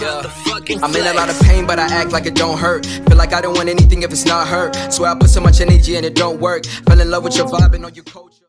I'm in a lot of pain, but I act like it don't hurt. Feel like I don't want anything if it's not hurt. Swear I put so much energy and it don't work. Fell in love with your vibe and all your culture.